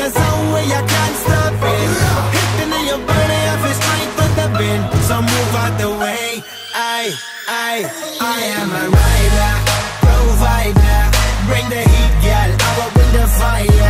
the zone where you can't stop it. Hitting the your body, I feel it's straight for the bin. So move out the way. I, I, I am a rider, provider. Bring the heat, girl. I will up the fire.